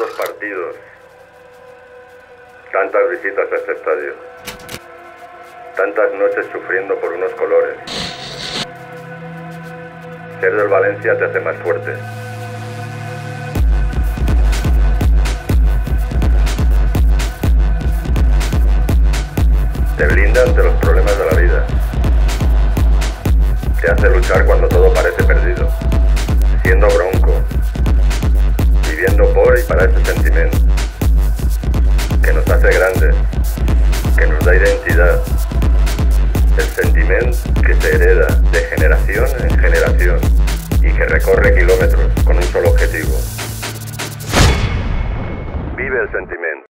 partidos, tantas visitas a este estadio, tantas noches sufriendo por unos colores. Ser del Valencia te hace más fuerte. Te blinda ante los problemas de la vida. Te hace luchar cuando todo parece perdido. Siendo bronco. Por y para ese sentimiento. Que nos hace grandes. Que nos da identidad. El sentimiento que se hereda de generación en generación y que recorre kilómetros con un solo objetivo. Vive el sentimiento.